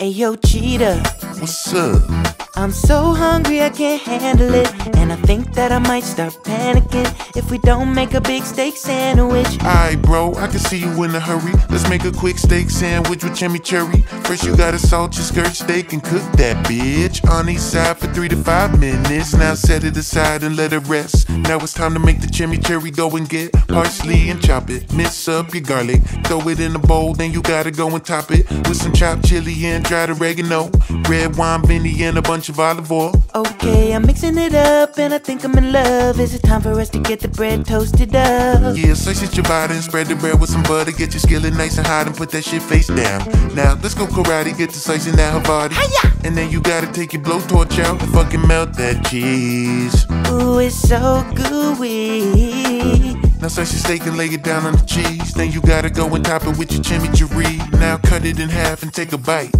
Ayo, cheetah. What's up? I'm so hungry I can't handle it. And I think that I might start panicking if we don't make a big steak sandwich. Alright, bro, I can see you in a hurry. Let's make a quick steak sandwich with chimichurri. First, you gotta salt your skirt steak and cook that bitch on each side for three to five minutes. Now set it aside and let it rest. Now it's time to make the chimichurri. Go and get parsley and chop it. Mix up your garlic, throw it in a bowl, then you gotta go and top it with some chopped chili and dried oregano, red wine, vinny, and a bunch of olive oil. Okay, I'm mixing it up and I think I'm in love. Is it time for us to get the bread toasted up? Yeah, slice it your body and spread the bread with some butter. Get your skillet nice and hot and put that shit face down. Now let's go karate, get to slicing that Havarti. And then you gotta take your blowtorch out and fucking melt that cheese. Ooh, it's so gooey. Now slice your steak and lay it down on the cheese. Then you gotta go and top it with your chimichurri. Now cut it in half and take a bite.